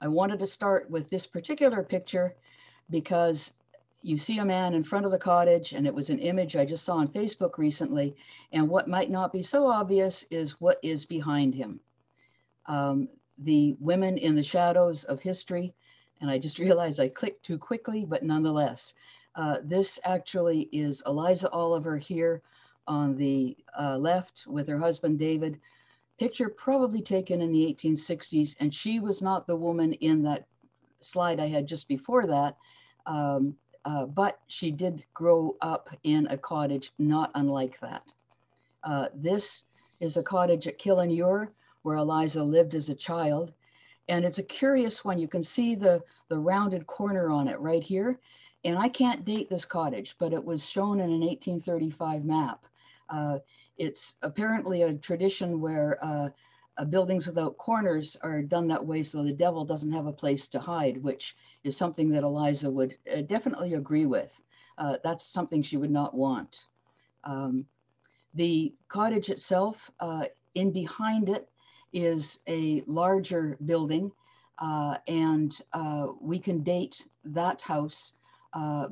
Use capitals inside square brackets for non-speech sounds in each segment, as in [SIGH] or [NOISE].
I wanted to start with this particular picture because you see a man in front of the cottage and it was an image I just saw on Facebook recently. And what might not be so obvious is what is behind him. Um, the women in the shadows of history. And I just [LAUGHS] realized I clicked too quickly, but nonetheless, uh, this actually is Eliza Oliver here on the uh, left with her husband, David. Picture probably taken in the 1860s. And she was not the woman in that slide I had just before that. Um, uh, but she did grow up in a cottage not unlike that. Uh, this is a cottage at Killinure where Eliza lived as a child. And it's a curious one. You can see the, the rounded corner on it right here. And I can't date this cottage, but it was shown in an 1835 map. Uh, it's apparently a tradition where uh, uh, buildings without corners are done that way so the devil doesn't have a place to hide, which is something that Eliza would uh, definitely agree with. Uh, that's something she would not want. Um, the cottage itself, uh, in behind it, is a larger building, uh, and uh, we can date that house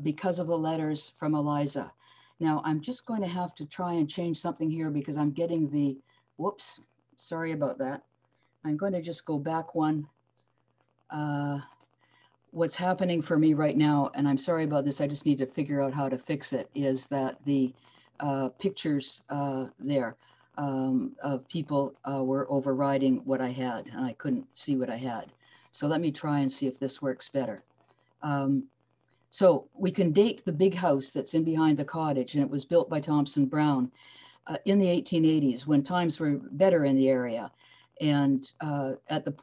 because of the letters from Eliza. Now, I'm just going to have to try and change something here because I'm getting the, whoops, sorry about that. I'm going to just go back one. Uh, what's happening for me right now, and I'm sorry about this, I just need to figure out how to fix it, is that the uh, pictures uh, there um, of people uh, were overriding what I had, and I couldn't see what I had. So let me try and see if this works better. Um, so we can date the big house that's in behind the cottage, and it was built by Thompson Brown uh, in the 1880s when times were better in the area. And uh, at the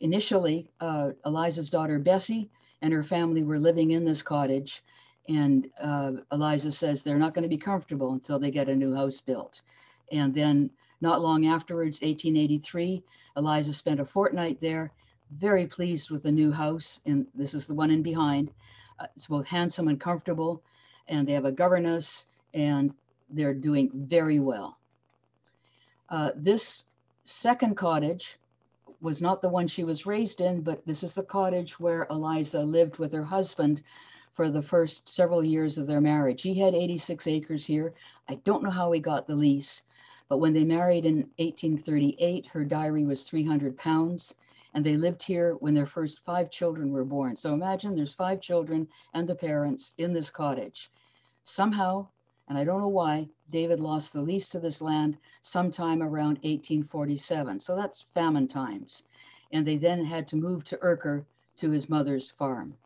initially, uh, Eliza's daughter Bessie and her family were living in this cottage. And uh, Eliza says they're not going to be comfortable until they get a new house built. And then not long afterwards, 1883, Eliza spent a fortnight there, very pleased with the new house. And this is the one in behind. Uh, it's both handsome and comfortable. And they have a governess and they're doing very well. Uh, this second cottage was not the one she was raised in, but this is the cottage where Eliza lived with her husband for the first several years of their marriage. He had 86 acres here. I don't know how he got the lease, but when they married in 1838, her diary was 300 pounds, and they lived here when their first five children were born. So imagine there's five children and the parents in this cottage. Somehow and I don't know why, David lost the lease to this land sometime around 1847. So that's famine times. And they then had to move to Urker to his mother's farm.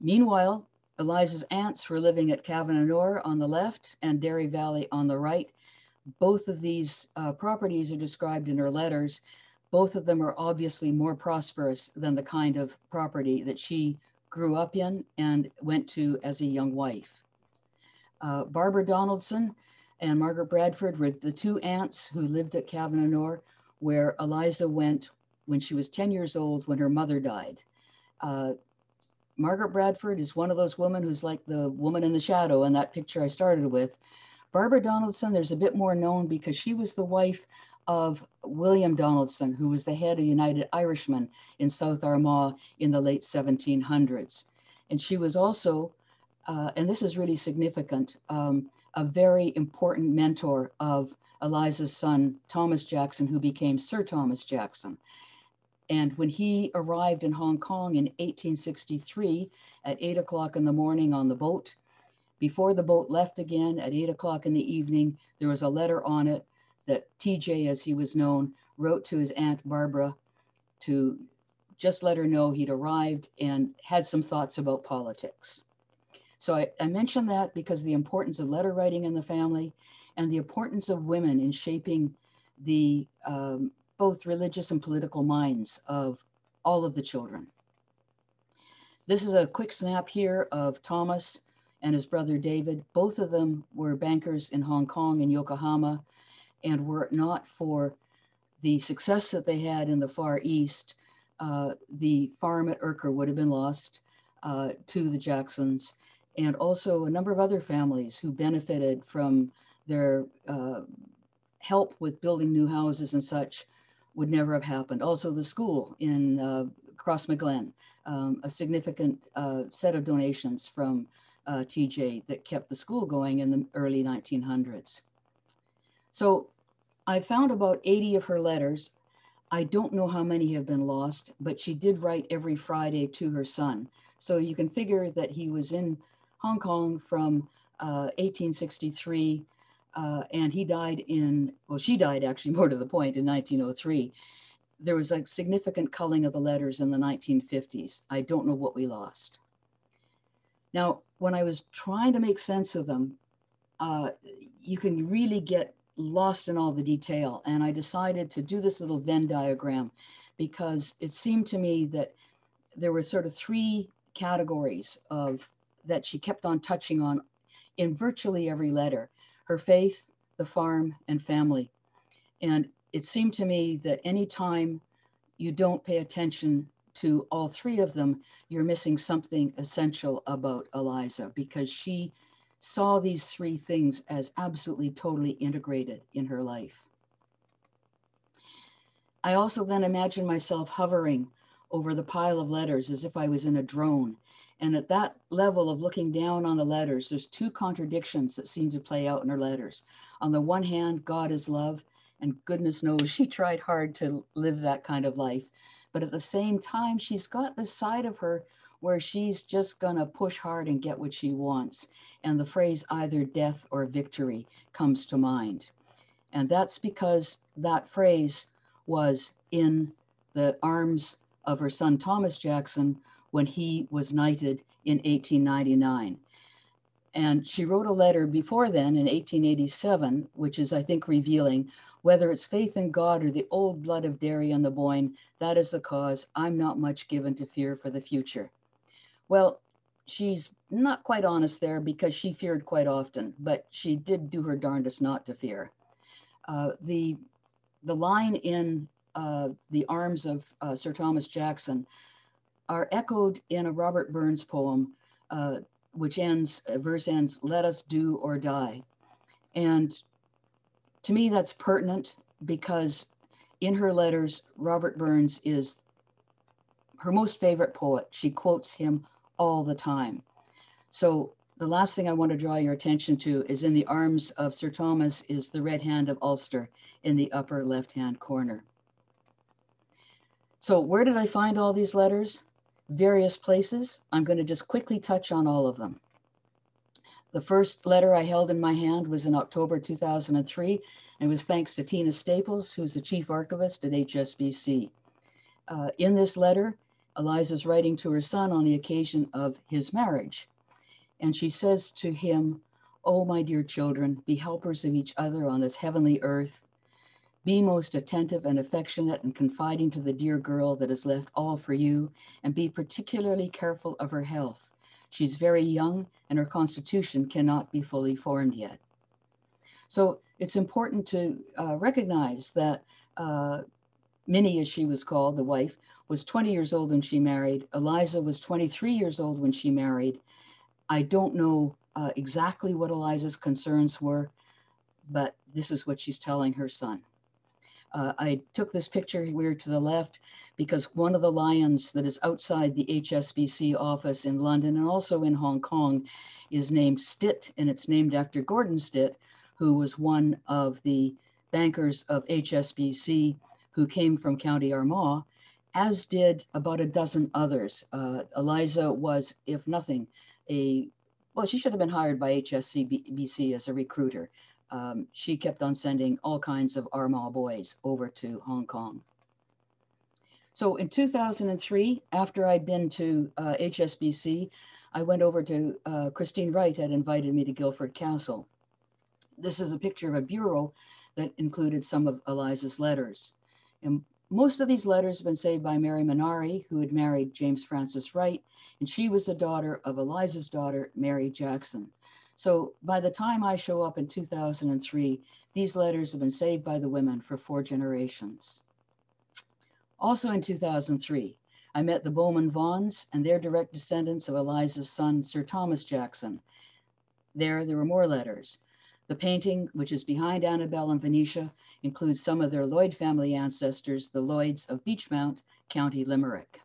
Meanwhile, Eliza's aunts were living at Cavananore on the left and Derry Valley on the right. Both of these uh, properties are described in her letters. Both of them are obviously more prosperous than the kind of property that she grew up in and went to as a young wife. Uh, Barbara Donaldson and Margaret Bradford were the two aunts who lived at Cavananore, where Eliza went when she was 10 years old when her mother died. Uh, Margaret Bradford is one of those women who's like the woman in the shadow in that picture I started with. Barbara Donaldson, there's a bit more known because she was the wife of William Donaldson, who was the head of United Irishmen in South Armagh in the late 1700s. And she was also uh, and this is really significant, um, a very important mentor of Eliza's son, Thomas Jackson, who became Sir Thomas Jackson. And when he arrived in Hong Kong in 1863 at eight o'clock in the morning on the boat, before the boat left again at eight o'clock in the evening, there was a letter on it that TJ, as he was known, wrote to his Aunt Barbara to just let her know he'd arrived and had some thoughts about politics. So I, I mention that because the importance of letter writing in the family and the importance of women in shaping the um, both religious and political minds of all of the children. This is a quick snap here of Thomas and his brother David. Both of them were bankers in Hong Kong and Yokohama, and were it not for the success that they had in the Far East, uh, the farm at Urker would have been lost uh, to the Jacksons and also a number of other families who benefited from their uh, help with building new houses and such would never have happened. Also, the school in uh, Crossmaglen, um, a significant uh, set of donations from uh, TJ that kept the school going in the early 1900s. So I found about 80 of her letters. I don't know how many have been lost, but she did write every Friday to her son. So you can figure that he was in Hong Kong from uh, 1863 uh, and he died in, well, she died actually [LAUGHS] more to the point in 1903. There was a significant culling of the letters in the 1950s. I don't know what we lost. Now, when I was trying to make sense of them, uh, you can really get lost in all the detail. And I decided to do this little Venn diagram because it seemed to me that there were sort of three categories of that she kept on touching on in virtually every letter her faith, the farm, and family. And it seemed to me that anytime you don't pay attention to all three of them, you're missing something essential about Eliza because she saw these three things as absolutely totally integrated in her life. I also then imagined myself hovering over the pile of letters as if I was in a drone and at that level of looking down on the letters, there's two contradictions that seem to play out in her letters. On the one hand, God is love, and goodness knows she [LAUGHS] tried hard to live that kind of life. But at the same time, she's got this side of her where she's just going to push hard and get what she wants. And the phrase either death or victory comes to mind. And that's because that phrase was in the arms of her son, Thomas Jackson, when he was knighted in 1899. And she wrote a letter before then in 1887, which is, I think, revealing whether it's faith in God or the old blood of Derry and the Boyne, that is the cause. I'm not much given to fear for the future. Well, she's not quite honest there because she feared quite often, but she did do her darndest not to fear. Uh, the, the line in uh, the arms of uh, Sir Thomas Jackson are echoed in a Robert Burns poem, uh, which ends, uh, verse ends, let us do or die. And to me, that's pertinent because in her letters, Robert Burns is her most favorite poet. She quotes him all the time. So the last thing I want to draw your attention to is in the arms of Sir Thomas is the red hand of Ulster in the upper left-hand corner. So where did I find all these letters? various places. I'm going to just quickly touch on all of them. The first letter I held in my hand was in October 2003, and it was thanks to Tina Staples, who's the chief archivist at HSBC. Uh, in this letter, Eliza's writing to her son on the occasion of his marriage. And she says to him, Oh, my dear children, be helpers of each other on this heavenly earth be most attentive and affectionate and confiding to the dear girl that has left all for you, and be particularly careful of her health. She's very young and her constitution cannot be fully formed yet. So it's important to uh, recognize that uh, Minnie, as she was called, the wife, was 20 years old when she married. Eliza was 23 years old when she married. I don't know uh, exactly what Eliza's concerns were, but this is what she's telling her son. Uh, I took this picture here to the left because one of the lions that is outside the HSBC office in London and also in Hong Kong is named Stitt, and it's named after Gordon Stitt, who was one of the bankers of HSBC who came from County Armagh, as did about a dozen others. Uh, Eliza was, if nothing, a well, she should have been hired by HSBC as a recruiter um, she kept on sending all kinds of Armagh boys over to Hong Kong. So in 2003, after I'd been to uh, HSBC, I went over to uh, Christine Wright had invited me to Guilford Castle. This is a picture of a bureau that included some of Eliza's letters. And most of these letters have been saved by Mary Minari, who had married James Francis Wright, and she was the daughter of Eliza's daughter, Mary Jackson. So by the time I show up in 2003, these letters have been saved by the women for four generations. Also in 2003, I met the Bowman Vaughns and their direct descendants of Eliza's son, Sir Thomas Jackson. There, there were more letters. The painting, which is behind Annabelle and Venetia, includes some of their Lloyd family ancestors, the Lloyds of Beechmount, County Limerick.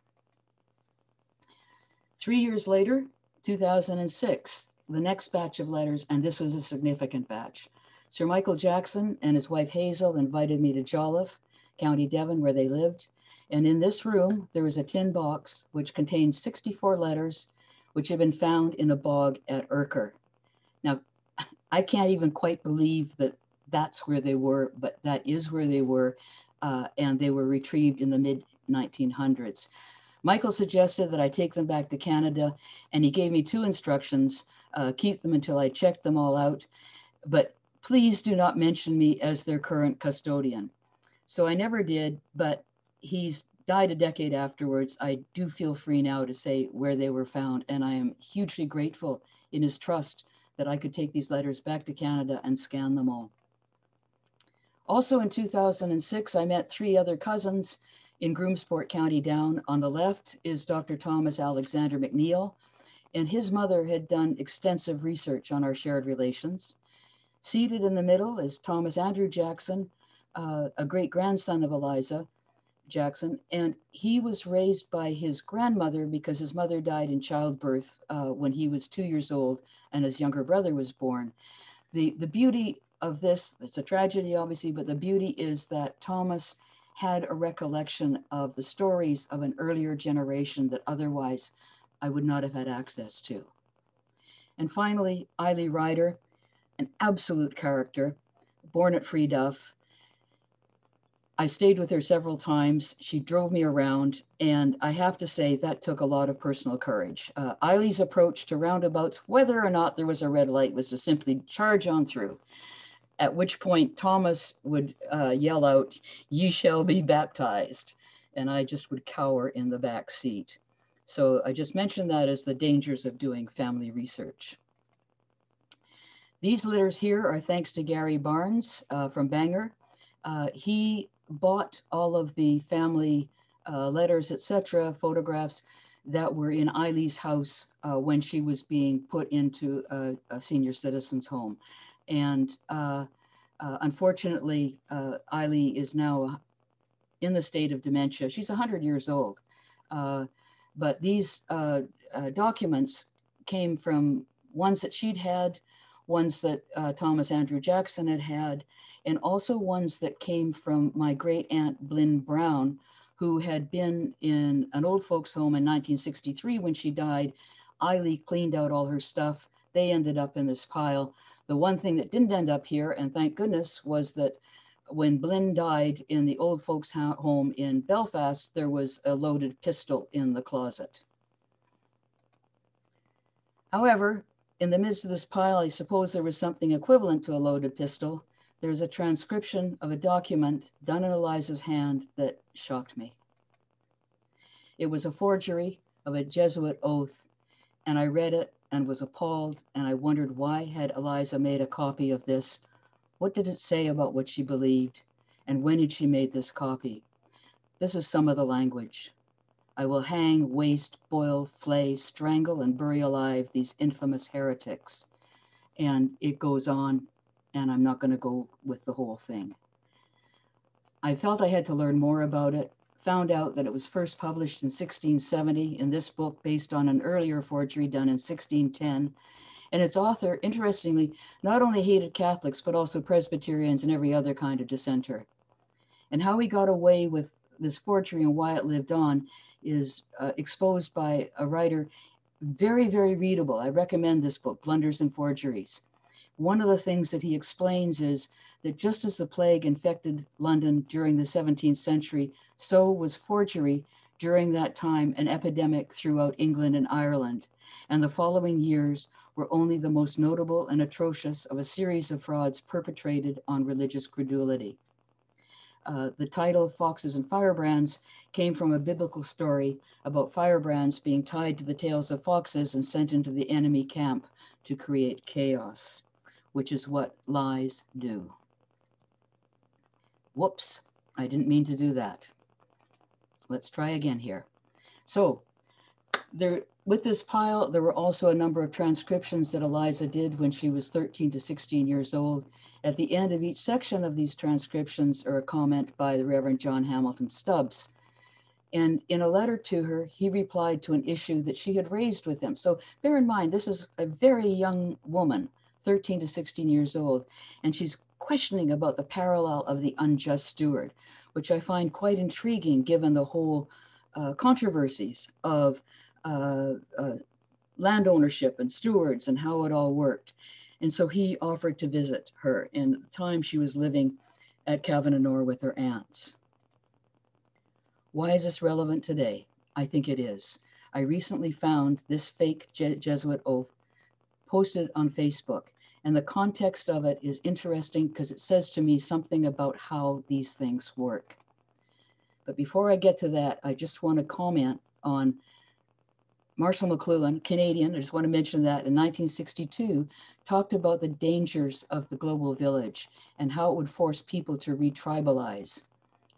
Three years later, 2006, the next batch of letters, and this was a significant batch. Sir Michael Jackson and his wife Hazel invited me to Jolliffe, County Devon, where they lived. And in this room, there was a tin box which contained 64 letters, which had been found in a bog at Urker. Now, I can't even quite believe that that's where they were, but that is where they were. Uh, and they were retrieved in the mid 1900s. Michael suggested that I take them back to Canada, and he gave me two instructions uh, keep them until I check them all out, but please do not mention me as their current custodian. So I never did, but he's died a decade afterwards. I do feel free now to say where they were found, and I am hugely grateful in his trust that I could take these letters back to Canada and scan them all. Also in 2006, I met three other cousins in Groomsport County Down. On the left is Dr. Thomas Alexander McNeil, and his mother had done extensive research on our shared relations. Seated in the middle is Thomas Andrew Jackson, uh, a great grandson of Eliza Jackson, and he was raised by his grandmother because his mother died in childbirth uh, when he was two years old and his younger brother was born. The, the beauty of this, it's a tragedy obviously, but the beauty is that Thomas had a recollection of the stories of an earlier generation that otherwise I would not have had access to. And finally, Eily Ryder, an absolute character, born at Freeduff. I stayed with her several times. She drove me around, and I have to say that took a lot of personal courage. Uh, approach to roundabouts, whether or not there was a red light, was to simply charge on through at which point Thomas would uh, yell out, Ye shall be baptized. And I just would cower in the back seat. So I just mentioned that as the dangers of doing family research. These letters here are thanks to Gary Barnes uh, from Bangor. Uh, he bought all of the family uh, letters, etc., photographs that were in Eileen's house uh, when she was being put into a, a senior citizen's home. And uh, uh, unfortunately, Eily is now in the state of dementia. She's 100 years old. But these uh, uh, documents came from ones that she'd had, ones that uh, Thomas Andrew Jackson had had, and also ones that came from my great aunt Blynn Brown, who had been in an old folks home in 1963 when she died. Eily cleaned out all her stuff. They ended up in this pile. The one thing that didn't end up here, and thank goodness, was that when Blynn died in the old folks' home in Belfast, there was a loaded pistol in the closet. However, in the midst of this pile, I suppose there was something equivalent to a loaded pistol. There's a transcription of a document done in Eliza's hand that shocked me. It was a forgery of a Jesuit oath, and I read it and was appalled, and I wondered why had Eliza made a copy of this? What did it say about what she believed? And when did she make this copy? This is some of the language. I will hang, waste, boil, flay, strangle, and bury alive these infamous heretics. And it goes on, and I'm not going to go with the whole thing. I felt I had to learn more about it, found out that it was first published in 1670 in this book based on an earlier forgery done in 1610. And its author, interestingly, not only hated Catholics, but also Presbyterians and every other kind of dissenter. And how he got away with this forgery and why it lived on is uh, exposed by a writer, very, very readable. I recommend this book, Blunders and Forgeries. One of the things that he explains is that just as the plague infected London during the 17th century, so was forgery during that time an epidemic throughout England and Ireland. And the following years were only the most notable and atrocious of a series of frauds perpetrated on religious credulity. Uh, the title Foxes and Firebrands came from a biblical story about firebrands being tied to the tails of foxes and sent into the enemy camp to create chaos which is what lies do. Whoops, I didn't mean to do that. Let's try again here. So there, with this pile, there were also a number of transcriptions that Eliza did when she was 13 to 16 years old. At the end of each section of these transcriptions are a comment by the Reverend John Hamilton Stubbs. And in a letter to her, he replied to an issue that she had raised with him. So bear in mind, this is a very young woman, 13 to 16 years old, and she's questioning about the parallel of the unjust steward, which I find quite intriguing given the whole uh, controversies of uh, uh, land ownership and stewards and how it all worked. And so he offered to visit her. And at the time she was living at Cavananore with her aunts. Why is this relevant today? I think it is. I recently found this fake Je Jesuit oath posted on Facebook. And the context of it is interesting because it says to me something about how these things work. But before I get to that, I just want to comment on Marshall McLuhan, Canadian, I just want to mention that in 1962, talked about the dangers of the global village and how it would force people to retribalize.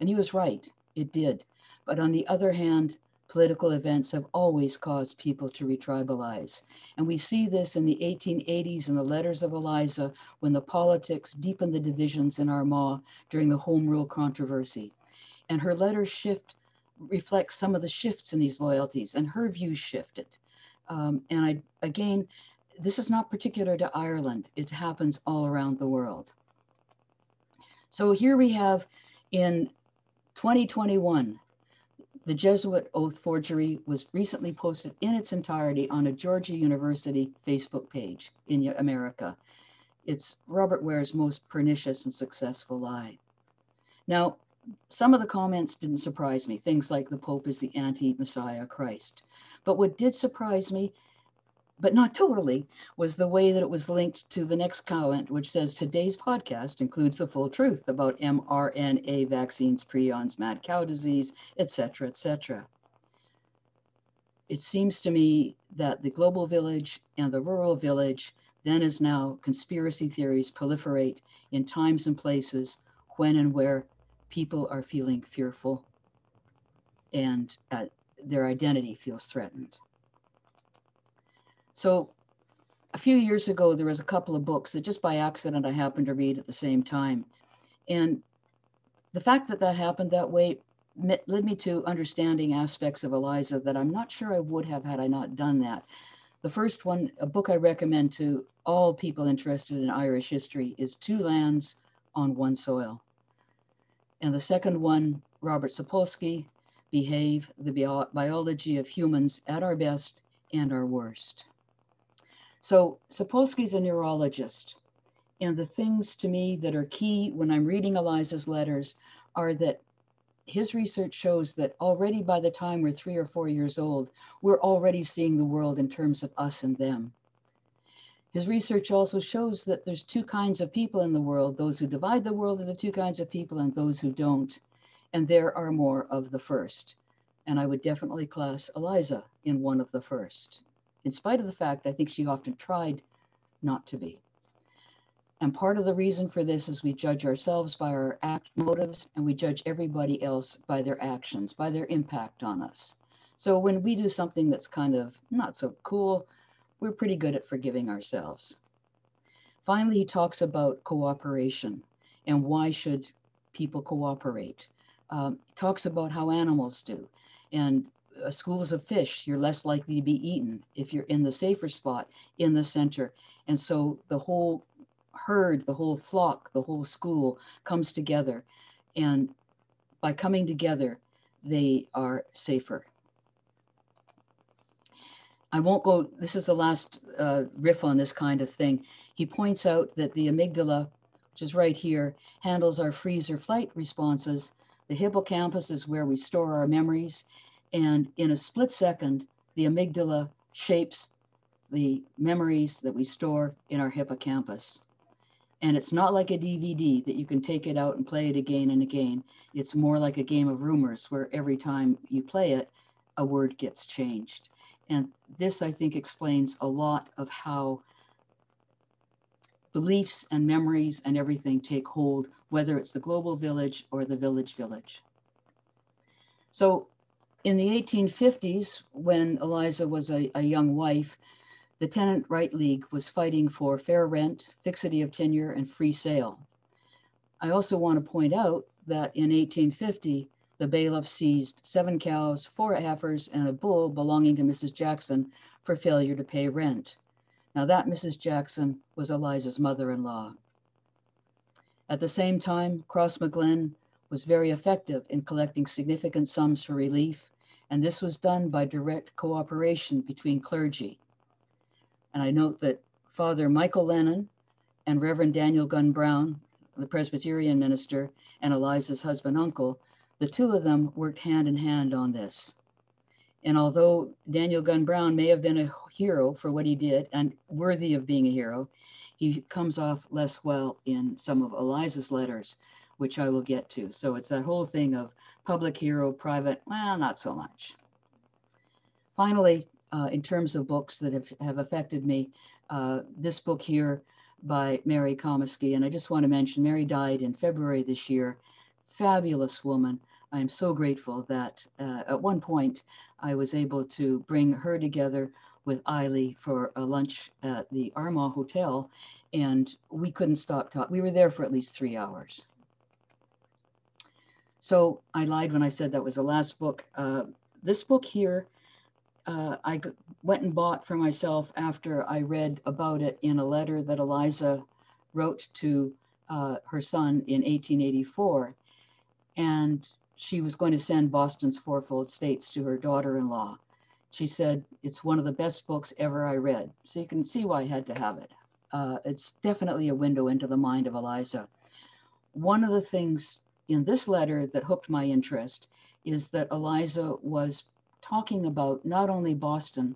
And he was right, it did. But on the other hand, political events have always caused people to retribalize. And we see this in the 1880s in the letters of Eliza when the politics deepened the divisions in Armagh during the Home Rule controversy. And her letters shift reflects some of the shifts in these loyalties, and her views shifted. Um, and I, again, this is not particular to Ireland, it happens all around the world. So here we have in 2021, the Jesuit oath forgery was recently posted in its entirety on a Georgia University Facebook page in America. It's Robert Ware's most pernicious and successful lie. Now, some of the comments didn't surprise me, things like the Pope is the anti Messiah Christ. But what did surprise me, but not totally, was the way that it was linked to the next comment, which says today's podcast includes the full truth about mRNA vaccines, prions, mad cow disease, etc., etc. It seems to me that the global village and the rural village then as now conspiracy theories proliferate in times and places when and where people are feeling fearful and uh, their identity feels threatened. So a few years ago, there was a couple of books that just by accident I happened to read at the same time. And the fact that that happened that way led me to understanding aspects of Eliza that I'm not sure I would have had I not done that. The first one, a book I recommend to all people interested in Irish history, is Two Lands on One Soil. And the second one, Robert Sapolsky, Behave, the Bio Biology of Humans at Our Best and Our Worst. So Sapolsky's a neurologist. And the things to me that are key when I'm reading Eliza's letters are that his research shows that already by the time we're three or four years old, we're already seeing the world in terms of us and them. His research also shows that there's two kinds of people in the world, those who divide the world into two kinds of people and those who don't. And there are more of the first. And I would definitely class Eliza in one of the first, in spite of the fact I think she often tried not to be. And part of the reason for this is we judge ourselves by our act motives and we judge everybody else by their actions, by their impact on us. So when we do something that's kind of not so cool, we're pretty good at forgiving ourselves. Finally, he talks about cooperation and why should people cooperate. Um, talks about how animals do. And uh, schools of fish, you're less likely to be eaten if you're in the safer spot in the center. And so the whole herd, the whole flock, the whole school comes together. And by coming together, they are safer. I won't go, this is the last uh, riff on this kind of thing. He points out that the amygdala, which is right here, handles our freeze or flight responses. The hippocampus is where we store our memories. And in a split second, the amygdala shapes the memories that we store in our hippocampus. And it's not like a DVD that you can take it out and play it again and again. It's more like a game of rumors where every time you play it, a word gets changed. And this, I think, explains a lot of how beliefs and memories and everything take hold, whether it's the global village or the village village. So in the 1850s, when Eliza was a, a young wife, the Tenant Right League was fighting for fair rent, fixity of tenure, and free sale. I also want to point out that in 1850, the bailiff seized seven cows, four heifers, and a bull belonging to Mrs. Jackson for failure to pay rent. Now, that Mrs. Jackson was Eliza's mother in law. At the same time, Crossmaglen was very effective in collecting significant sums for relief, and this was done by direct cooperation between clergy. And I note that Father Michael Lennon and Reverend Daniel Gunn Brown, the Presbyterian minister, and Eliza's husband uncle, the two of them worked hand in hand on this. And although Daniel Gunn Brown may have been a hero for what he did and worthy of being a hero, he comes off less well in some of Eliza's letters, which I will get to. So it's that whole thing of public hero, private, well, not so much. Finally, uh, in terms of books that have, have affected me, uh, this book here by Mary Comiskey, and I just want to mention Mary died in February this year. Fabulous woman. I am so grateful that uh, at one point I was able to bring her together with Eily for a lunch at the Armagh Hotel, and we couldn't stop talking. We were there for at least three hours. So I lied when I said that was the last book. Uh, this book here, uh, I went and bought for myself after I read about it in a letter that Eliza wrote to uh, her son in 1884. And she was going to send Boston's Fourfold States to her daughter in law. She said, It's one of the best books ever I read. So you can see why I had to have it. Uh, it's definitely a window into the mind of Eliza. One of the things in this letter that hooked my interest is that Eliza was talking about not only Boston,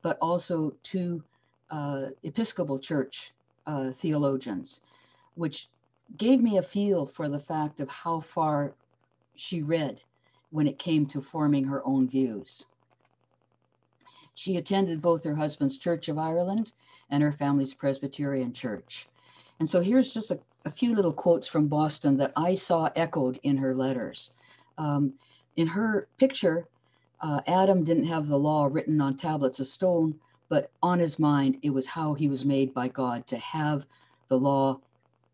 but also two uh, Episcopal Church uh, theologians, which gave me a feel for the fact of how far she read when it came to forming her own views. She attended both her husband's Church of Ireland and her family's Presbyterian church. And so here's just a, a few little quotes from Boston that I saw echoed in her letters. Um, in her picture, uh, Adam didn't have the law written on tablets of stone, but on his mind, it was how he was made by God to have the law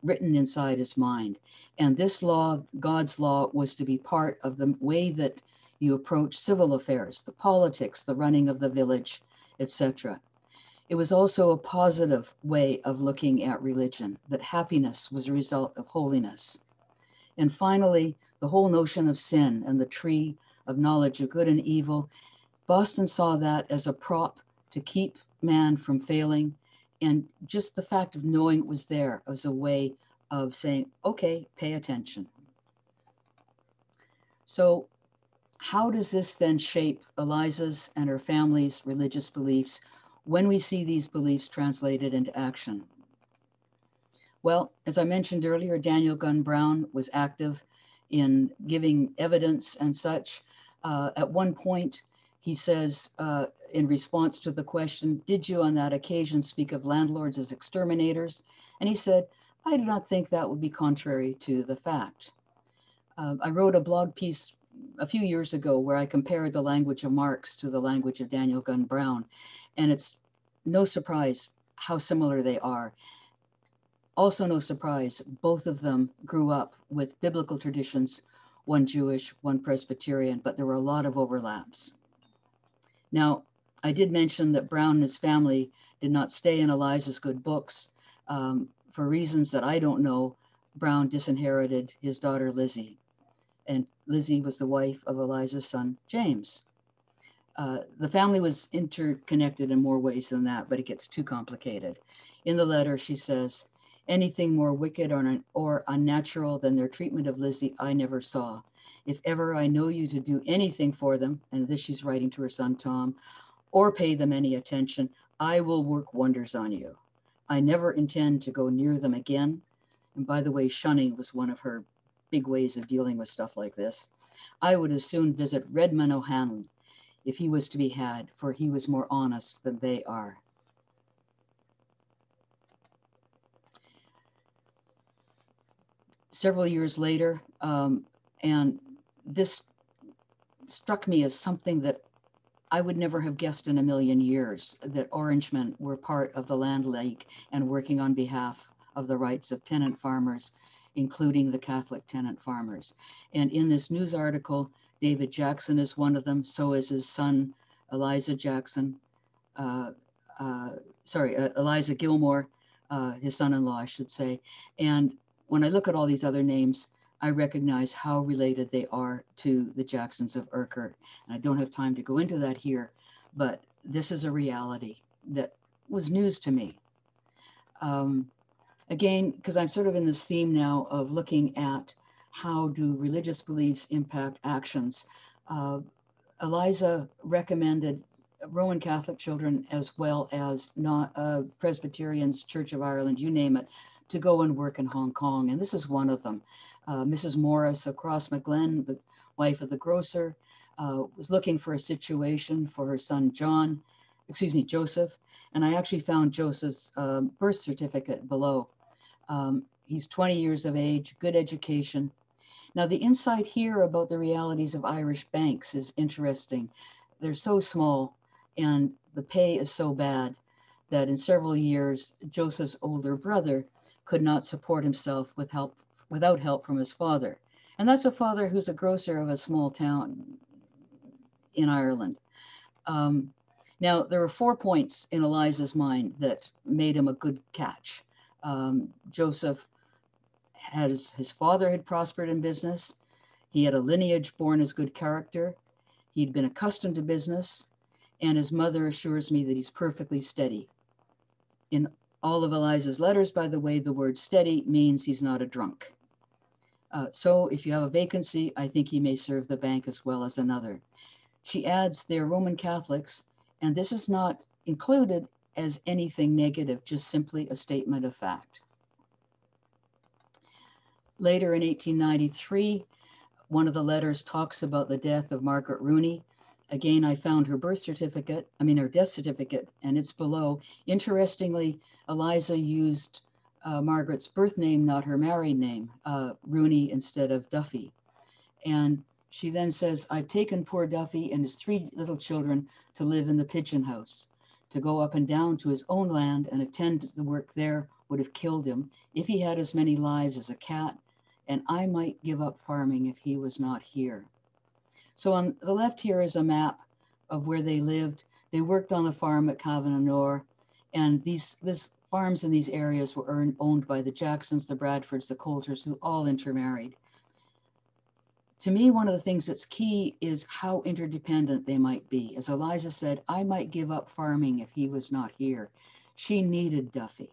written inside his mind. And this law, God's law, was to be part of the way that you approach civil affairs, the politics, the running of the village, etc. It was also a positive way of looking at religion, that happiness was a result of holiness. And finally, the whole notion of sin and the tree of knowledge of good and evil. Boston saw that as a prop to keep man from failing. And just the fact of knowing it was there as a way of saying, okay, pay attention. So how does this then shape Eliza's and her family's religious beliefs when we see these beliefs translated into action? Well, as I mentioned earlier, Daniel Gunn Brown was active in giving evidence and such. Uh, at one point, he says, uh, in response to the question, Did you on that occasion speak of landlords as exterminators? And he said, I do not think that would be contrary to the fact. Uh, I wrote a blog piece a few years ago where I compared the language of Marx to the language of Daniel Gunn Brown. And it's no surprise how similar they are. Also, no surprise, both of them grew up with biblical traditions, one Jewish, one Presbyterian, but there were a lot of overlaps. Now, I did mention that Brown and his family did not stay in Eliza's good books. Um, for reasons that I don't know, Brown disinherited his daughter Lizzie and Lizzie was the wife of Eliza's son, James. Uh, the family was interconnected in more ways than that, but it gets too complicated. In the letter, she says, Anything more wicked or, or unnatural than their treatment of Lizzie, I never saw. If ever I know you to do anything for them, and this she's writing to her son Tom, or pay them any attention, I will work wonders on you. I never intend to go near them again. And by the way, shunning was one of her big ways of dealing with stuff like this. I would as soon visit Redmond O'Hanlon if he was to be had, for he was more honest than they are. Several years later, um, and this struck me as something that I would never have guessed in a million years that Orangemen were part of the Land League and working on behalf of the rights of tenant farmers, including the Catholic tenant farmers. And in this news article, David Jackson is one of them. So is his son, Eliza Jackson. Uh, uh, sorry, uh, Eliza Gilmore, uh, his son-in-law, I should say. And when I look at all these other names, I recognize how related they are to the Jacksons of Urker. And I don't have time to go into that here, but this is a reality that was news to me. Um, again, because I'm sort of in this theme now of looking at how do religious beliefs impact actions. Uh, Eliza recommended Roman Catholic children as well as not uh, Presbyterians, Church of Ireland, you name it, to go and work in Hong Kong. And this is one of them. Uh, Mrs. Morris of Crossmaglen, the wife of the grocer, uh, was looking for a situation for her son John, excuse me, Joseph. And I actually found Joseph's um, birth certificate below. Um, he's 20 years of age, good education. Now, the insight here about the realities of Irish banks is interesting. They're so small and the pay is so bad that in several years, Joseph's older brother could not support himself with help without help from his father. And that's a father who's a grocer of a small town in Ireland. Um, now, there are four points in Eliza's mind that made him a good catch. Um, Joseph has his father had prospered in business. He had a lineage born as good character. He'd been accustomed to business, and his mother assures me that he's perfectly steady. In all of Eliza's letters, by the way, the word steady means he's not a drunk. Uh, so if you have a vacancy, I think he may serve the bank as well as another. She adds they're Roman Catholics, and this is not included as anything negative, just simply a statement of fact. Later in 1893, one of the letters talks about the death of Margaret Rooney. Again, I found her birth certificate, I mean, her death certificate, and it's below. Interestingly, Eliza used uh, Margaret's birth name, not her married name, uh, Rooney instead of Duffy. And she then says, I've taken poor Duffy and his three little children to live in the pigeon house. To go up and down to his own land and attend to the work there would have killed him if he had as many lives as a cat, and I might give up farming if he was not here. So on the left here is a map of where they lived. They worked on the farm at Cavan and these this farms in these areas were earned, owned by the Jacksons, the Bradfords, the Coulters, who all intermarried. To me, one of the things that's key is how interdependent they might be. As Eliza said, I might give up farming if he was not here. She needed Duffy.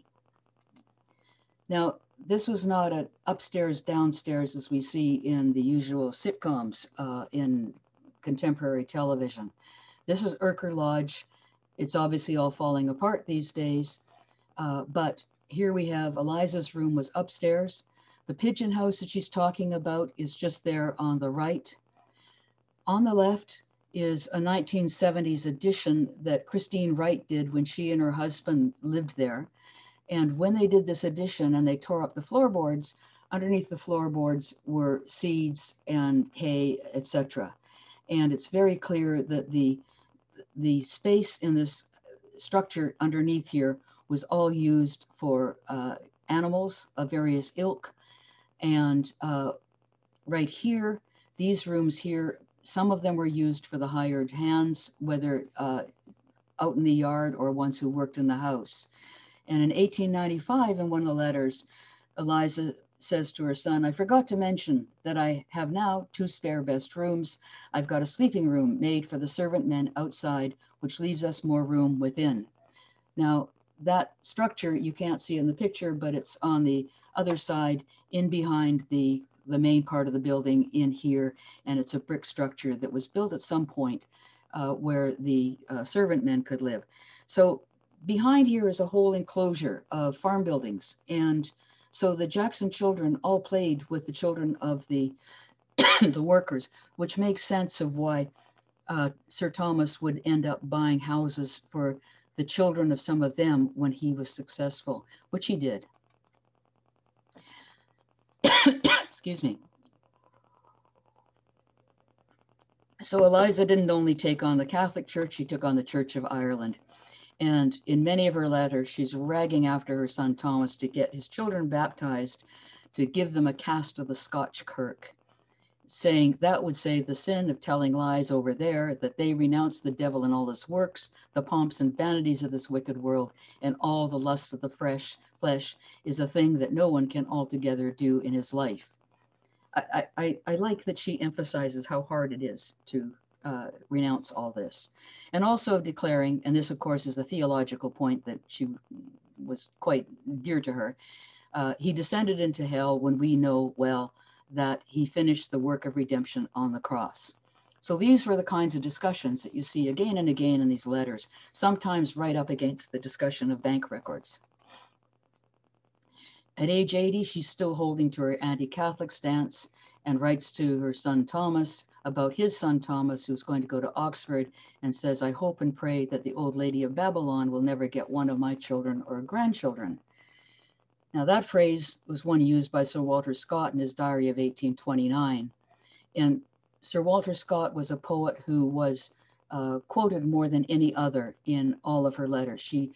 Now, this was not an upstairs, downstairs as we see in the usual sitcoms uh, in contemporary television. This is Urker Lodge. It's obviously all falling apart these days. Uh, but here we have Eliza's room was upstairs. The pigeon house that she's talking about is just there on the right. On the left is a 1970s addition that Christine Wright did when she and her husband lived there. And when they did this addition and they tore up the floorboards, underneath the floorboards were seeds and hay, etc. And it's very clear that the the space in this structure underneath here was all used for uh, animals of various ilk. And uh, right here, these rooms here, some of them were used for the hired hands, whether uh, out in the yard or ones who worked in the house. And in 1895, in one of the letters, Eliza says to her son, I forgot to mention that I have now two spare best rooms. I've got a sleeping room made for the servant men outside, which leaves us more room within. Now, that structure you can't see in the picture, but it's on the other side in behind the, the main part of the building in here. And it's a brick structure that was built at some point uh, where the uh, servant men could live. So behind here is a whole enclosure of farm buildings. And so the Jackson children all played with the children of the, [COUGHS] the workers, which makes sense of why uh, Sir Thomas would end up buying houses for the children of some of them when he was successful, which he did. [COUGHS] Excuse me. So Eliza didn't only take on the Catholic Church, she took on the Church of Ireland. And in many of her letters, she's ragging after her son Thomas to get his children baptized, to give them a cast of the Scotch kirk, saying that would save the sin of telling lies over there, that they renounce the devil and all his works, the pomps and vanities of this wicked world, and all the lusts of the fresh flesh is a thing that no one can altogether do in his life. I, I, I like that she emphasizes how hard it is to uh, renounce all this. And also declaring, and this, of course, is a theological point that she was quite dear to her. Uh, he descended into hell when we know well that he finished the work of redemption on the cross. So these were the kinds of discussions that you see again and again in these letters, sometimes right up against the discussion of bank records. At age 80, she's still holding to her anti Catholic stance and writes to her son Thomas about his son Thomas, who's going to go to Oxford, and says, I hope and pray that the old lady of Babylon will never get one of my children or grandchildren. Now, that phrase was one used by Sir Walter Scott in his diary of 1829. And Sir Walter Scott was a poet who was uh, quoted more than any other in all of her letters. She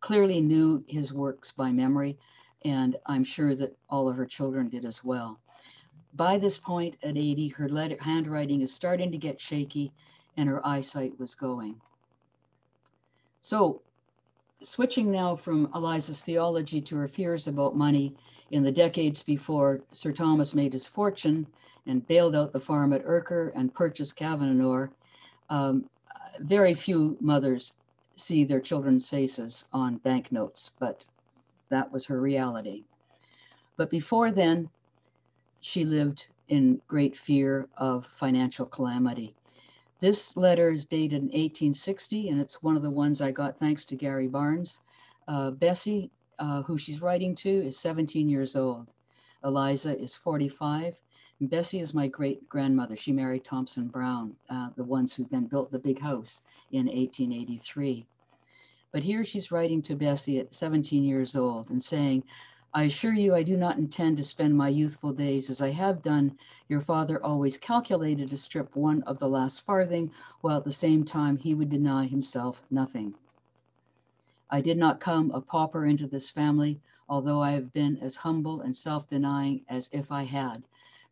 clearly knew his works by memory and I'm sure that all of her children did as well. By this point at 80, her letter, handwriting is starting to get shaky and her eyesight was going. So switching now from Eliza's theology to her fears about money in the decades before Sir Thomas made his fortune and bailed out the farm at Urker and purchased Cavananore, um, very few mothers see their children's faces on banknotes, but that was her reality. But before then, she lived in great fear of financial calamity. This letter is dated in 1860, and it's one of the ones I got thanks to Gary Barnes. Uh, Bessie, uh, who she's writing to, is 17 years old. Eliza is 45. And Bessie is my great grandmother. She married Thompson Brown, uh, the ones who then built the big house in 1883. But here she's writing to Bessie at 17 years old and saying, I assure you, I do not intend to spend my youthful days as I have done. Your father always calculated to strip one of the last farthing, while at the same time he would deny himself nothing. I did not come a pauper into this family, although I have been as humble and self denying as if I had.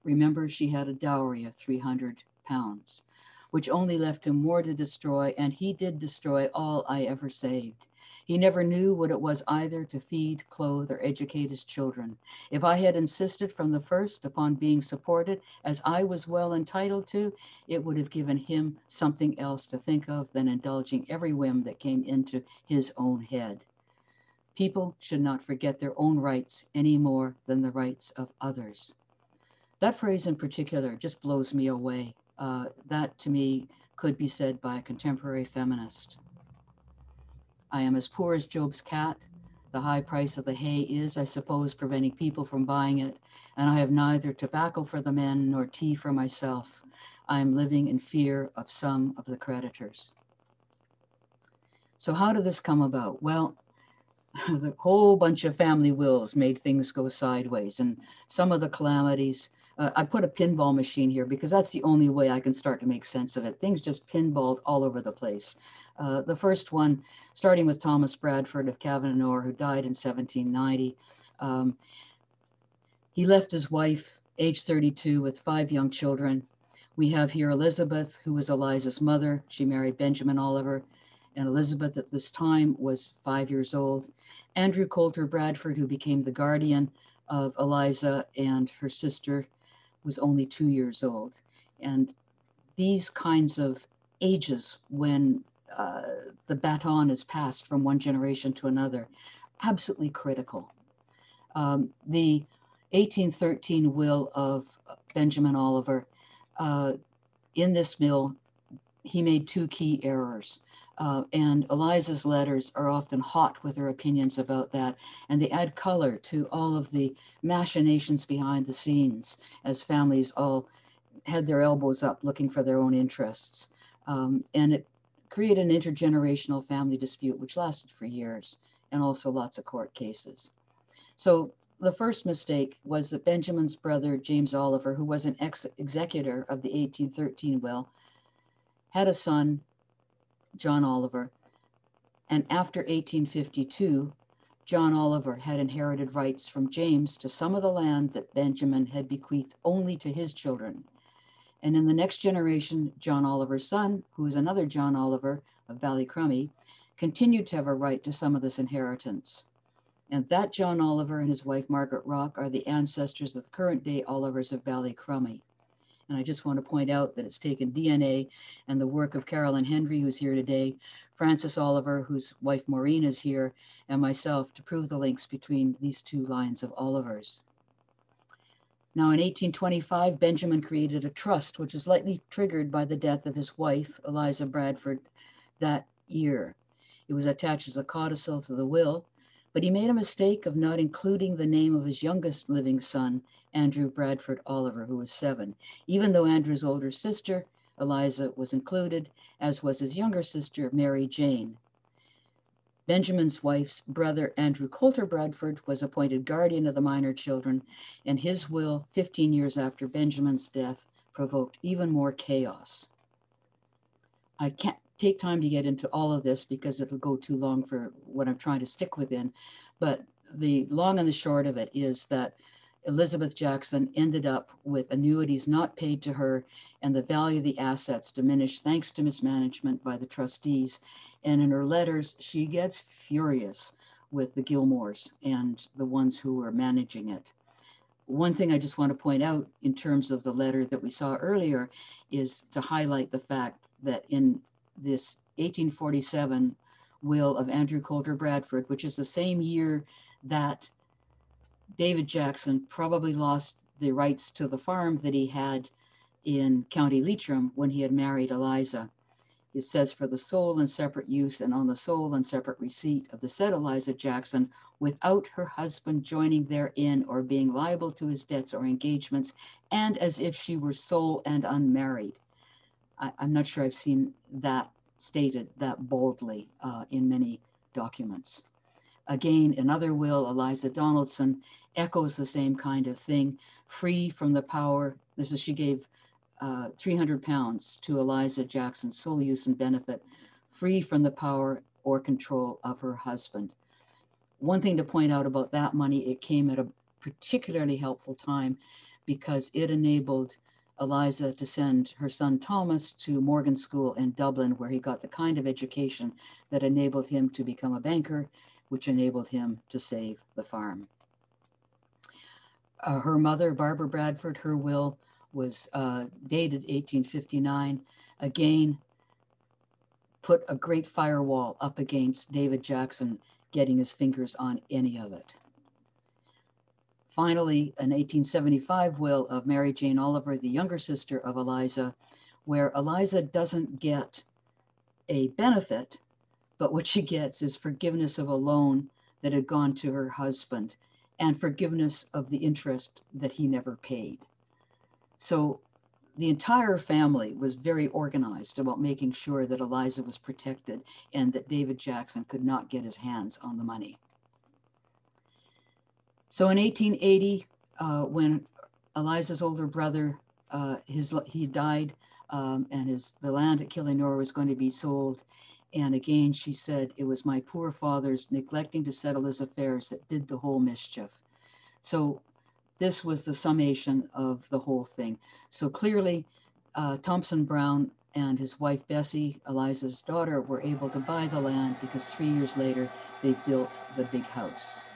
Remember, she had a dowry of 300 pounds which only left him more to destroy, and he did destroy all I ever saved. He never knew what it was either to feed, clothe, or educate his children. If I had insisted from the first upon being supported as I was well entitled to, it would have given him something else to think of than indulging every whim that came into his own head. People should not forget their own rights any more than the rights of others. That phrase in particular just blows me away. Uh, that to me could be said by a contemporary feminist. I am as poor as Job's cat. The high price of the hay is, I suppose, preventing people from buying it, and I have neither tobacco for the men nor tea for myself. I am living in fear of some of the creditors. So, how did this come about? Well, [LAUGHS] the whole bunch of family wills made things go sideways, and some of the calamities uh, I put a pinball machine here because that's the only way I can start to make sense of it. Things just pinballed all over the place. Uh, the first one, starting with Thomas Bradford of Cavananore, who died in 1790. Um, he left his wife, age 32, with five young children. We have here Elizabeth, who was Eliza's mother. She married Benjamin Oliver, and Elizabeth at this time was five years old. Andrew Coulter Bradford, who became the guardian of Eliza and her sister was only two years old. And these kinds of ages when uh, the baton is passed from one generation to another, absolutely critical. Um, the 1813 will of Benjamin Oliver, uh, in this mill, he made two key errors. Uh, and Eliza's letters are often hot with her opinions about that, and they add color to all of the machinations behind the scenes as families all had their elbows up looking for their own interests. Um, and it created an intergenerational family dispute, which lasted for years, and also lots of court cases. So the first mistake was that Benjamin's brother, James Oliver, who was an ex executor of the 1813 will, had a son, John Oliver, and after 1852, John Oliver had inherited rights from James to some of the land that Benjamin had bequeathed only to his children. And in the next generation, John Oliver's son, who is another John Oliver of Ballycrummy, continued to have a right to some of this inheritance. And that John Oliver and his wife Margaret Rock are the ancestors of the current day Olivers of Ballycrummy. And I just want to point out that it's taken DNA and the work of Carolyn Henry, who's here today, Francis Oliver, whose wife Maureen is here, and myself to prove the links between these two lines of Olivers. Now, in 1825, Benjamin created a trust, which was lightly triggered by the death of his wife, Eliza Bradford, that year. It was attached as a codicil to the will, but he made a mistake of not including the name of his youngest living son, Andrew Bradford Oliver, who was seven, even though Andrew's older sister, Eliza, was included, as was his younger sister, Mary Jane. Benjamin's wife's brother, Andrew Coulter Bradford, was appointed guardian of the minor children, and his will, 15 years after Benjamin's death, provoked even more chaos. I can't take time to get into all of this because it'll go too long for what I'm trying to stick within. But the long and the short of it is that Elizabeth Jackson ended up with annuities not paid to her and the value of the assets diminished thanks to mismanagement by the trustees. And in her letters, she gets furious with the Gilmores and the ones who were managing it. One thing I just want to point out in terms of the letter that we saw earlier is to highlight the fact that in this 1847 will of Andrew Coulter Bradford, which is the same year that David Jackson probably lost the rights to the farm that he had in County Leitrim when he had married Eliza. It says for the sole and separate use and on the sole and separate receipt of the said Eliza Jackson without her husband joining therein or being liable to his debts or engagements and as if she were sole and unmarried. I, am not sure I've seen that stated that boldly uh, in many documents. Again, another will, Eliza Donaldson, echoes the same kind of thing, free from the power. This is, she gave uh, 300 pounds to Eliza Jackson's sole use and benefit, free from the power or control of her husband. One thing to point out about that money, it came at a particularly helpful time because it enabled Eliza to send her son Thomas to Morgan School in Dublin, where he got the kind of education that enabled him to become a banker, which enabled him to save the farm. Uh, her mother, Barbara Bradford, her will was uh, dated 1859. Again, put a great firewall up against David Jackson getting his fingers on any of it. Finally, an 1875 will of Mary Jane Oliver, the younger sister of Eliza, where Eliza doesn't get a benefit, but what she gets is forgiveness of a loan that had gone to her husband and forgiveness of the interest that he never paid. So the entire family was very organized about making sure that Eliza was protected and that David Jackson could not get his hands on the money. So in 1880, uh, when Eliza's older brother, uh, his he died, um, and his the land at Killinor was going to be sold. And again, she said it was my poor father's neglecting to settle his affairs that did the whole mischief. So this was the summation of the whole thing. So clearly, uh, Thompson Brown and his wife Bessie, Eliza's daughter, were able to buy the land because three years later they built the big house.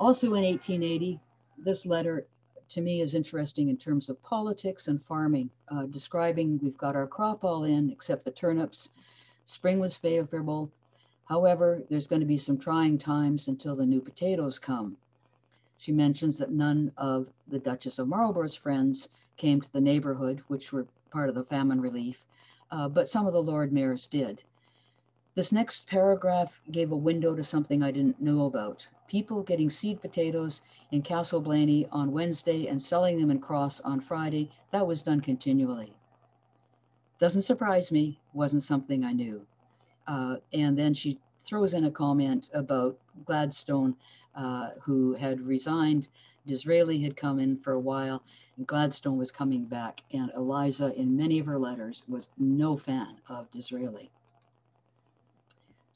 Also in 1880, this letter to me is interesting in terms of politics and farming, uh, describing we've got our crop all in except the turnips. Spring was favorable. However, there's going to be some trying times until the new potatoes come. She mentions that none of the Duchess of Marlborough's friends came to the neighborhood, which were part of the famine relief, uh, but some of the Lord Mayors did. This next paragraph gave a window to something I didn't know about. People getting seed potatoes in Castleblayney on Wednesday and selling them in Cross on Friday, that was done continually. Doesn't surprise me, wasn't something I knew. Uh, and then she throws in a comment about Gladstone, uh, who had resigned. Disraeli had come in for a while, and Gladstone was coming back. And Eliza, in many of her letters, was no fan of Disraeli.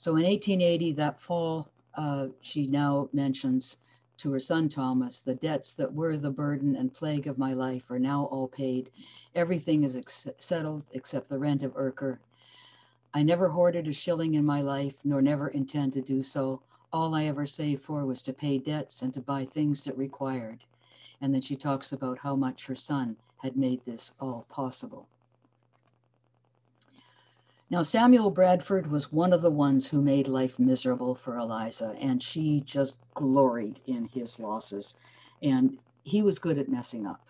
So in 1880, that fall, uh, she now mentions to her son Thomas, the debts that were the burden and plague of my life are now all paid. Everything is ex- settled except the rent of Urker. I never hoarded a shilling in my life, nor never intend to do so. All I ever saved for was to pay debts and to buy things that required. And then she talks about how much her son had made this all possible. Now, Samuel Bradford was one of the ones who made life miserable for Eliza, and she just gloried in his losses. And he was good at messing up.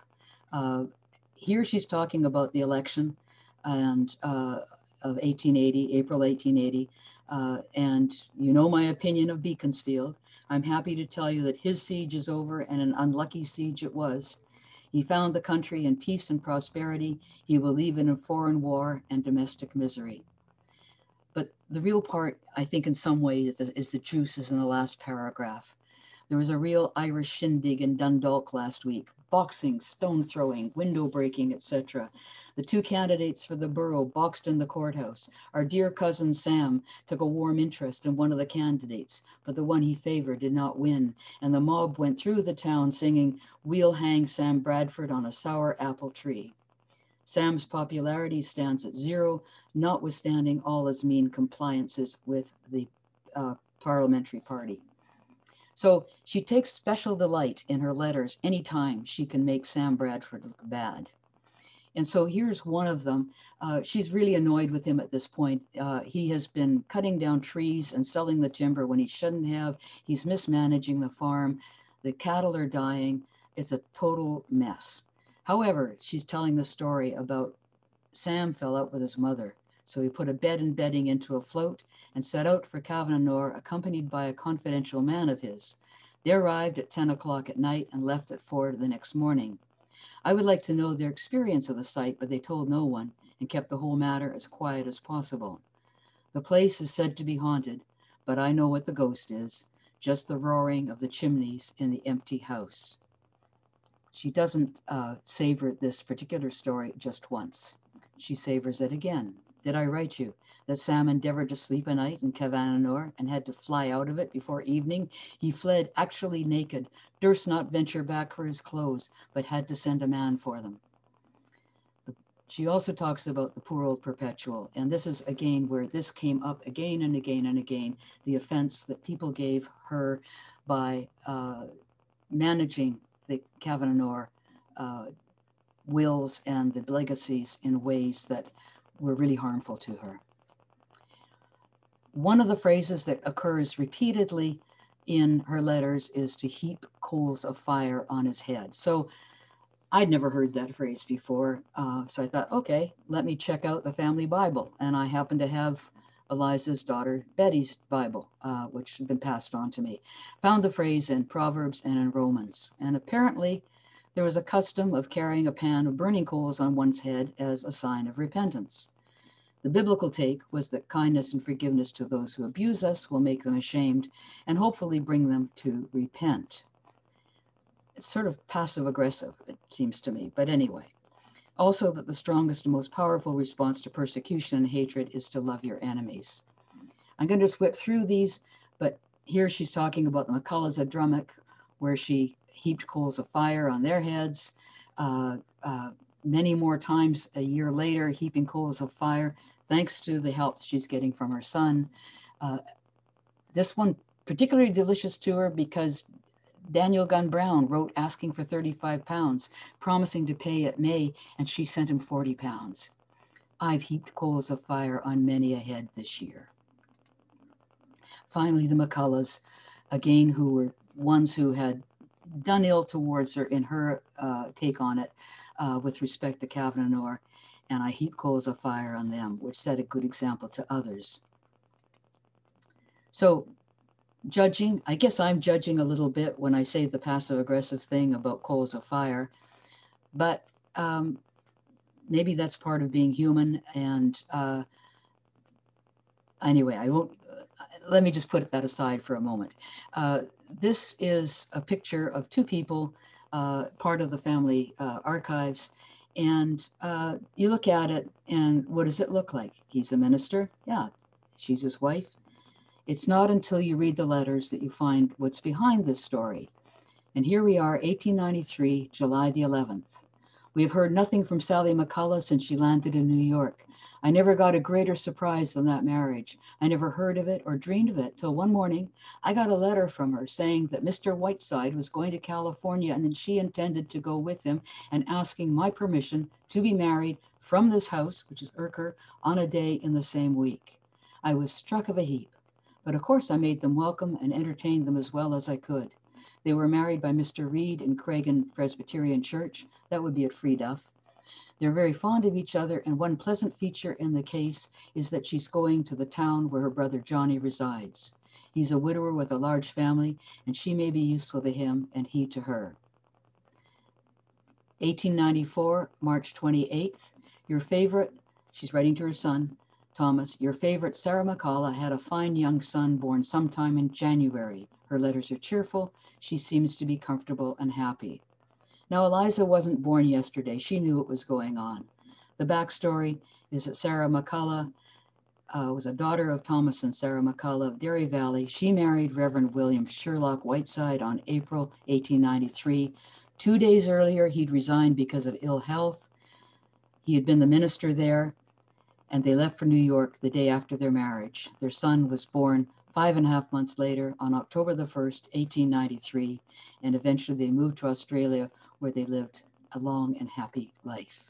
Uh, here she's talking about the election and uh, of 1880, April 1880. Uh, and you know my opinion of Beaconsfield. I'm happy to tell you that his siege is over and an unlucky siege it was. He found the country in peace and prosperity. He will leave it in foreign war and domestic misery. But the real part, I think, in some ways, is, is the juice is in the last paragraph. There was a real Irish shindig in Dundalk last week boxing, stone throwing, window breaking, etc. The two candidates for the borough boxed in the courthouse. Our dear cousin Sam took a warm interest in one of the candidates, but the one he favored did not win. And the mob went through the town singing, We'll hang Sam Bradford on a sour apple tree. Sam's popularity stands at zero, notwithstanding all his mean compliances with the uh, parliamentary party. So she takes special delight in her letters anytime she can make Sam Bradford look bad. And so here's one of them. Uh, she's really annoyed with him at this point. Uh, he has been cutting down trees and selling the timber when he shouldn't have. He's mismanaging the farm. The cattle are dying. It's a total mess. However, she's telling the story about Sam fell out with his mother. So he put a bed and bedding into a float and set out for Cavanagh accompanied by a confidential man of his. They arrived at 10 o'clock at night and left at 4 the next morning. I would like to know their experience of the site, but they told no one and kept the whole matter as quiet as possible. The place is said to be haunted, but I know what the ghost is just the roaring of the chimneys in the empty house. She doesn't uh, savor this particular story just once. She savors it again. Did I write you that Sam endeavored to sleep a night in Cavanagh and had to fly out of it before evening? He fled actually naked, durst not venture back for his clothes, but had to send a man for them. She also talks about the poor old perpetual. And this is again where this came up again and again and again the offense that people gave her by uh, managing the Cavanagh uh, wills and the legacies in ways that were really harmful to her. One of the phrases that occurs repeatedly in her letters is to heap coals of fire on his head. So I'd never heard that phrase before. Uh, so I thought, okay, let me check out the family Bible. And I happen to have Eliza's daughter Betty's Bible, uh, which had been passed on to me. Found the phrase in Proverbs and in Romans. And apparently, there was a custom of carrying a pan of burning coals on one's head as a sign of repentance. The biblical take was that kindness and forgiveness to those who abuse us will make them ashamed and hopefully bring them to repent. It's sort of passive aggressive, it seems to me, but anyway. Also, that the strongest and most powerful response to persecution and hatred is to love your enemies. I'm going to just whip through these, but here she's talking about the McCulloughs of Drummock, where she heaped coals of fire on their heads. Uh, uh, many more times a year later, heaping coals of fire, thanks to the help she's getting from her son. Uh, this one particularly delicious to her because Daniel Gunn Brown wrote asking for 35 pounds, promising to pay at May, and she sent him 40 pounds. I've heaped coals of fire on many a head this year. Finally, the McCulloughs, again, who were ones who had done ill towards her in her uh, take on it uh, with respect to Cavanagh, and I heap coals of fire on them, which set a good example to others. So, judging, I guess I'm judging a little bit when I say the passive aggressive thing about coals of fire, but um, maybe that's part of being human. And uh, anyway, I won't. let me just put that aside for a moment. Uh, this is a picture of two people, uh, part of the family uh, archives. And uh, you look at it, and what does it look like? He's a minister. Yeah. She's his wife. It's not until you read the letters that you find what's behind this story. And here we are, 1893, July the 11th. We have heard nothing from Sally McCullough since she landed in New York. I never got a greater surprise than that marriage. I never heard of it or dreamed of it till one morning I got a letter from her saying that Mr. Whiteside was going to California and that she intended to go with him and asking my permission to be married from this house, which is Urker, on a day in the same week. I was struck of a heap, but of course I made them welcome and entertained them as well as I could. They were married by Mr. Reed in Creggan Presbyterian Church. That would be at Freeduff. They're very fond of each other, and one pleasant feature in the case is that she's going to the town where her brother Johnny resides. He's a widower with a large family, and she may be useful to him and he to her. 1894, March 28th. Your favorite, she's writing to her son, Thomas, your favorite Sarah McCullough had a fine young son born sometime in January. Her letters are cheerful. She seems to be comfortable and happy. Now, Eliza wasn't born yesterday. She knew what was going on. The backstory is that Sarah McCullough uh, was a daughter of Thomas and Sarah McCullough of Derry Valley. She married Reverend William Sherlock Whiteside on April 1893. Two days earlier, he'd resigned because of ill health. He had been the minister there, and they left for New York the day after their marriage. Their son was born five and a half months later on October the 1st, 1893, and eventually they moved to Australia where they lived a long and happy life.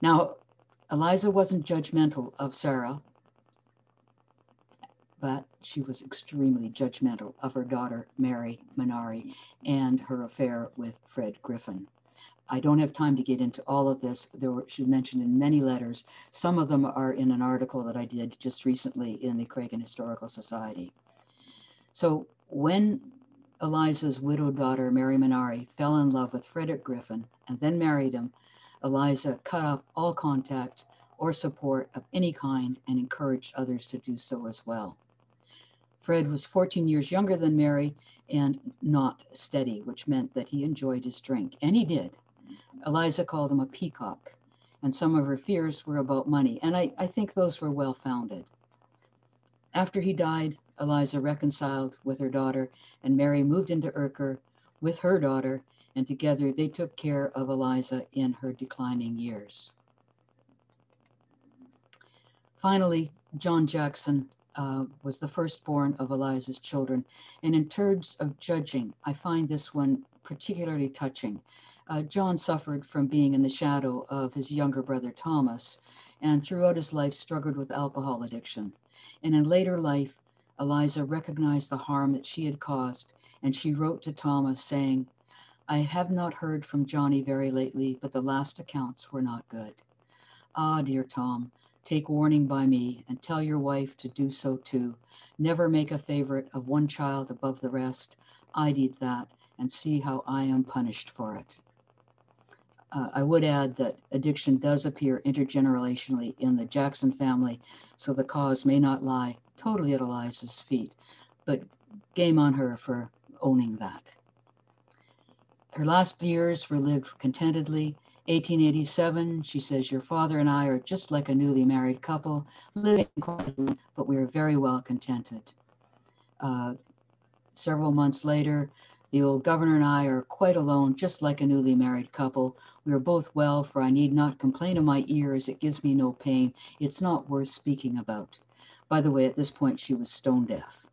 Now, Eliza wasn't judgmental of Sarah, but she was extremely judgmental of her daughter, Mary Minari, and her affair with Fred Griffin. I don't have time to get into all of this. There were, she mentioned in many letters. Some of them are in an article that I did just recently in the Creggan Historical Society. So when Eliza's widowed daughter, Mary Minari, fell in love with Frederick Griffin and then married him. Eliza cut off all contact or support of any kind and encouraged others to do so as well. Fred was 14 years younger than Mary and not steady, which meant that he enjoyed his drink, and he did. Eliza called him a peacock, and some of her fears were about money, and I, I think those were well founded. After he died, Eliza reconciled with her daughter, and Mary moved into Urker with her daughter, and together they took care of Eliza in her declining years. Finally, John Jackson uh, was the firstborn of Eliza's children. And in terms of judging, I find this one particularly touching. Uh, John suffered from being in the shadow of his younger brother Thomas, and throughout his life struggled with alcohol addiction. And in later life, Eliza recognized the harm that she had caused, and she wrote to Thomas saying, I have not heard from Johnny very lately, but the last accounts were not good. Ah, dear Tom, take warning by me and tell your wife to do so too. Never make a favorite of one child above the rest. I did that, and see how I am punished for it. Uh, I would add that addiction does appear intergenerationally in the Jackson family, so the cause may not lie totally at Eliza's feet, but game on her for owning that. Her last years were lived contentedly. 1887, she says, Your father and I are just like a newly married couple, living quietly, but we are very well contented. Uh, several months later, the old governor and I are quite alone, just like a newly married couple. We are both well, for I need not complain of my ears. It gives me no pain. It's not worth speaking about. By the way, at this point, she was stone deaf.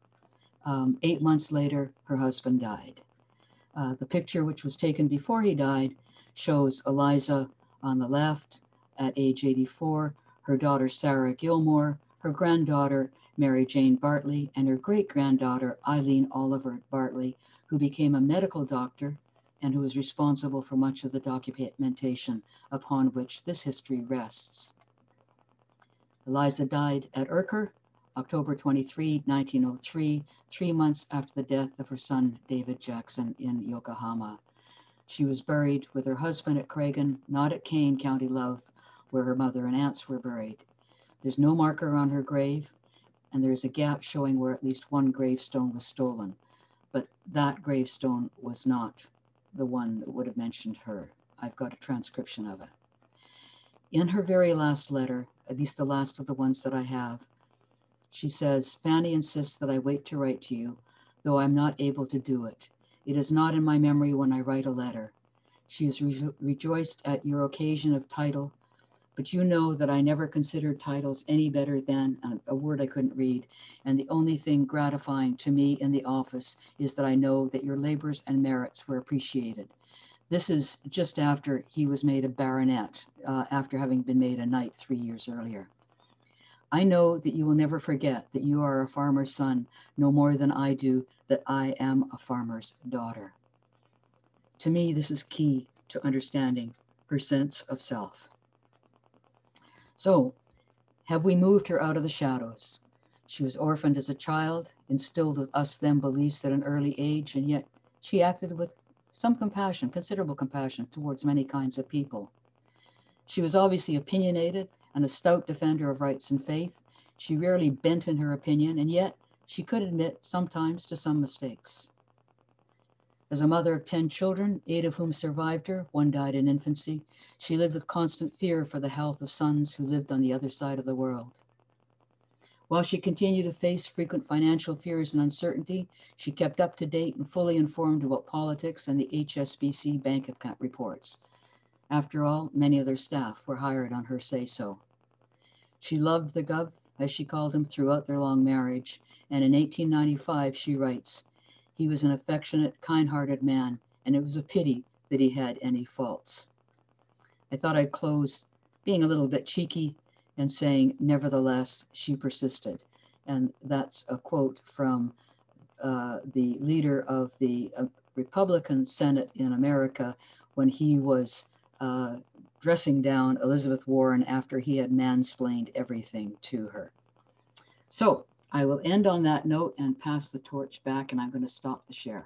Um, eight months later, her husband died. Uh, the picture, which was taken before he died, shows Eliza on the left at age 84, her daughter Sarah Gilmore, her granddaughter Mary Jane Bartley, and her great granddaughter Eileen Oliver Bartley, who became a medical doctor and who was responsible for much of the documentation upon which this history rests. Eliza died at Urker October 23, 1903, three months after the death of her son, David Jackson, in Yokohama. She was buried with her husband at Creggan, not at Kane, County Louth, where her mother and aunts were buried. There's no marker on her grave, and there's a gap showing where at least one gravestone was stolen. But that gravestone was not the one that would have mentioned her. I've got a transcription of it. In her very last letter, at least the last of the ones that I have, she says, Fanny insists that I wait to write to you, though I'm not able to do it. It is not in my memory when I write a letter. She is re- rejoiced at your occasion of title, but you know that I never considered titles any better than uh, a word I couldn't read. And the only thing gratifying to me in the office is that I know that your labors and merits were appreciated. This is just after he was made a baronet, uh, after having been made a knight three years earlier. I know that you will never forget that you are a farmer's son no more than I do that I am a farmer's daughter. To me, this is key to understanding her sense of self. So, have we moved her out of the shadows? She was orphaned as a child, instilled with us them beliefs at an early age, and yet she acted with some compassion, considerable compassion towards many kinds of people. She was obviously opinionated and a stout defender of rights and faith. She rarely bent in her opinion, and yet she could admit sometimes to some mistakes. As a mother of 10 children, eight of whom survived her, one died in infancy, she lived with constant fear for the health of sons who lived on the other side of the world. While she continued to face frequent financial fears and uncertainty, she kept up to date and fully informed about politics and the HSBC bank account reports. After all, many of their staff were hired on her say so. She loved the Gov, as she called him, throughout their long marriage, and in 1895 she writes, He was an affectionate, kind hearted man, and it was a pity that he had any faults. I thought I'd close being a little bit cheeky and saying, Nevertheless, she persisted. And that's a quote from uh, the leader of the uh, Republican Senate in America when he was uh, dressing down Elizabeth Warren after he had mansplained everything to her. So I will end on that note and pass the torch back, and I'm going to stop the share.